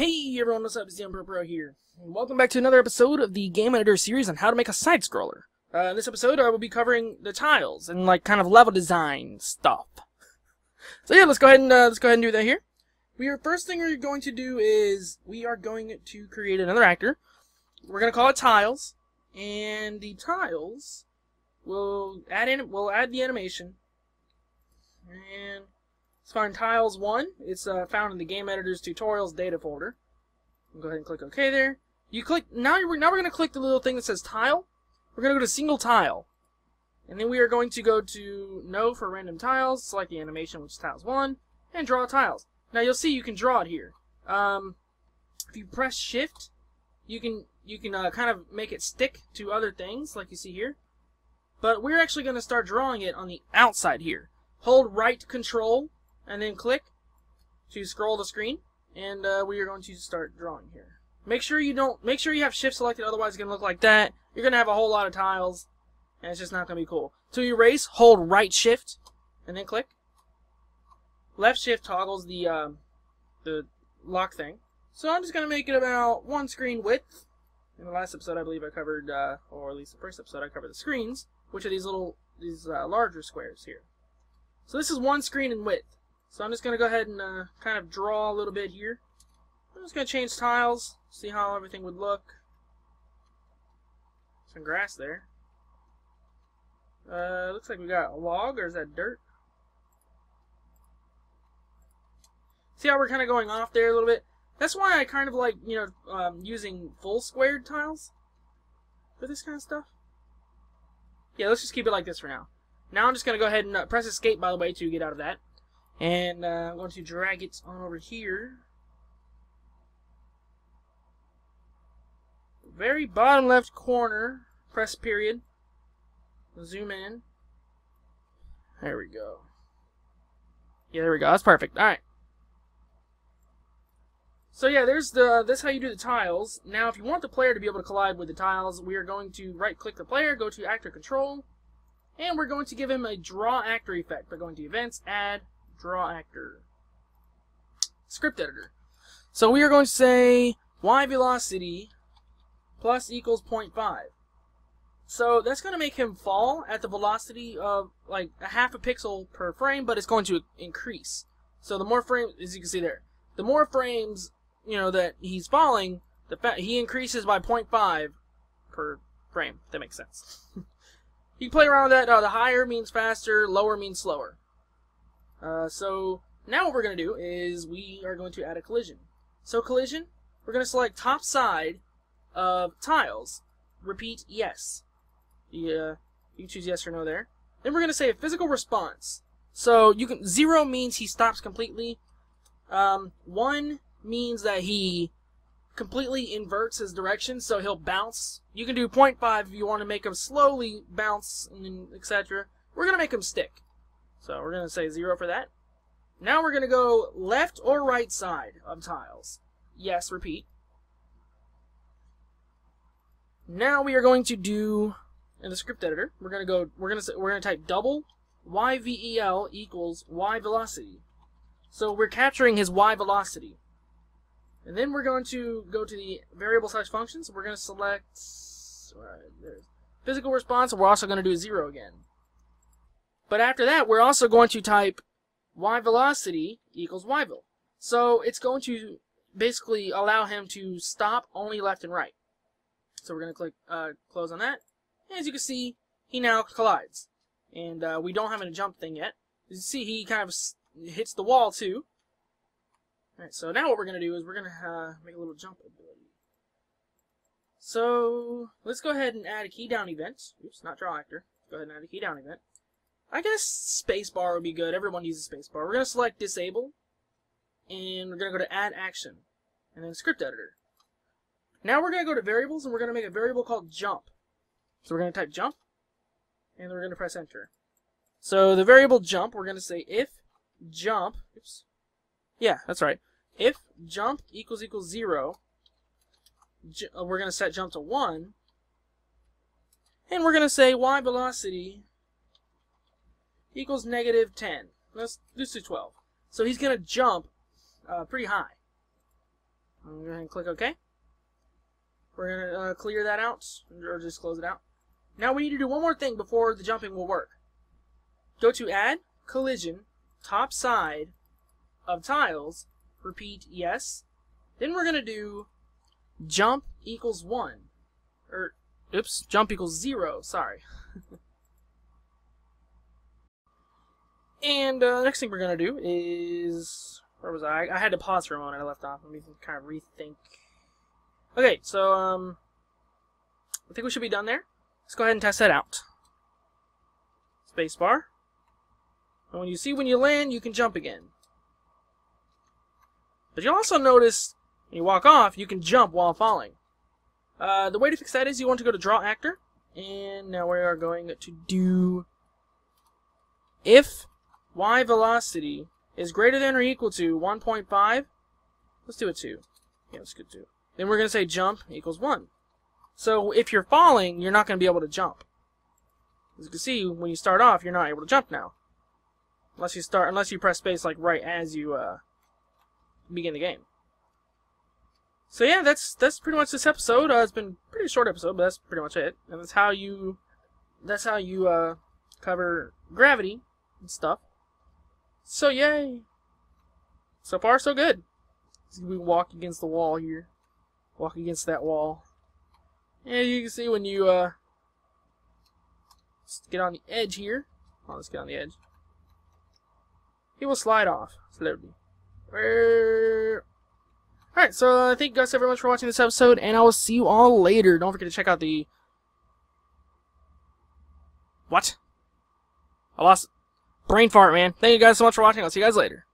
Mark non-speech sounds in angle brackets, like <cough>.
Hey everyone, what's up? It's Pro Pro here. Welcome back to another episode of the Game Editor series on how to make a side scroller. Uh, in this episode, I will be covering the tiles and like kind of level design stuff. <laughs> So yeah, let's go ahead and uh, let's go ahead and do that here. We are first thing we're going to do is we are going to create another actor. We're gonna call it tiles, and the tiles will add in we'll add the animation and Let's find tiles 1. It's uh, found in the Game Editor's Tutorials data folder. Go ahead and click OK there. You click now. You're, now we're going to click the little thing that says tile. We're going to go to single tile, and then we are going to go to no for random tiles. Select the animation, which is tiles one, and draw tiles. Now you'll see you can draw it here. Um, if you press Shift, you can you can uh, kind of make it stick to other things, like you see here. But we're actually going to start drawing it on the outside here. Hold right Control and then click to scroll the screen and uh, we are going to start drawing here. Make sure you don't make sure you have shift selected otherwise it's going to look like that. You're going to have a whole lot of tiles and it's just not going to be cool. To erase, hold right shift and then click. Left shift toggles the uh, the lock thing. So I'm just going to make it about one screen width. In the last episode I believe I covered uh, or at least the first episode I covered the screens, which are these little these uh, larger squares here. So this is one screen in width. So I'm just going to go ahead and uh, kind of draw a little bit here. I'm just going to change tiles, see how everything would look. Some grass there. Uh, looks like we got a log, or is that dirt? See how we're kind of going off there a little bit? That's why I kind of like, you know, um, using full squared tiles for this kind of stuff. Yeah, let's just keep it like this for now. Now I'm just going to go ahead and uh, press escape, by the way, to get out of that. And uh, I'm going to drag it on over here. Very bottom left corner, press period. Zoom in. There we go. Yeah, there we go. That's perfect. All right. So yeah, there's the that's how you do the tiles. Now, if you want the player to be able to collide with the tiles, we are going to right-click the player, go to Actor Control, and we're going to give him a Draw Actor effect by going to Events, Add, draw actor. Script editor. So we are going to say y velocity plus equals 0.5. So that's going to make him fall at the velocity of like a half a pixel per frame, but it's going to increase. So the more frames, as you can see there, the more frames you know that he's falling, the he increases by 0.5 per frame. that makes sense. <laughs> you can play around with that. Uh, the higher means faster, lower means slower. Uh, so now what we're going to do is we are going to add a collision. So collision, we're going to select top side of tiles. Repeat yes. Yeah, you choose yes or no there. Then we're going to say a physical response. So you can zero means he stops completely. Um, one means that he completely inverts his direction, so he'll bounce. You can do 0.5 if you want to make him slowly bounce, and etc. We're going to make him stick. So we're going to say 0 for that. Now we're going to go left or right side of tiles. Yes, repeat. Now we are going to do in the script editor. We're going to go. We're going to we're going to type double yvel equals y velocity. So we're capturing his y velocity. And then we're going to go to the variable slash functions. We're going to select right, physical response, and we're also going to do zero again. But after that, we're also going to type y velocity equals yvel. So it's going to basically allow him to stop only left and right. So we're going to click uh, close on that. And as you can see, he now collides. And uh, we don't have a jump thing yet. As you see, he kind of hits the wall too. Alright, so now what we're going to do is we're going to uh, make a little jump ability. So let's go ahead and add a key down event. Oops, not draw actor. Go ahead and add a key down event. I guess spacebar would be good. Everyone uses spacebar. We're going to select disable, and we're going to go to add action, and then script editor. Now we're going to go to variables, and we're going to make a variable called jump. So we're going to type jump, and we're going to press enter. So the variable jump, we're going to say if jump, oops, yeah, that's right. If jump equals equals zero, uh, we're going to set jump to one, and we're going to say y velocity equals negative 10. Let's, let's do 12. So he's going to jump uh, pretty high. I'm going to go ahead and click OK. We're going to uh, clear that out, or just close it out. Now we need to do one more thing before the jumping will work. Go to Add, Collision, Top Side of Tiles, repeat yes. Then we're going to do Jump equals 1. Or, oops, Jump equals 0, sorry. <laughs> and uh, next thing we're going to do is... Where was I? I had to pause for a moment. I left off. Let me kind of rethink. Okay, so, um... I think we should be done there. Let's go ahead and test that out. Spacebar. And when you see when you land, you can jump again. But you'll also notice when you walk off, you can jump while falling. Uh, the way to fix that is you want to go to Draw Actor. And now we are going to do... If y velocity is greater than or equal to 1.5, let's do it 2. Yeah, let's do 2. Then we're going to say jump equals 1. So if you're falling, you're not going to be able to jump. As you can see, when you start off, you're not able to jump now. Unless you start, unless you press space like right as you uh, begin the game. So yeah, that's that's pretty much this episode. Uh, it's been a pretty short episode, but that's pretty much it. And that's how you, that's how you uh, cover gravity and stuff. So yay! So far, so good. We walk against the wall here. Walk against that wall. And you can see when you uh, get on the edge here. Oh, let's get on the edge. He will slide off slowly. Alright, so uh, thank you guys so very much for watching this episode, and I will see you all later. Don't forget to check out the... What? I lost... Brain fart, man. Thank you guys so much for watching. I'll see you guys later.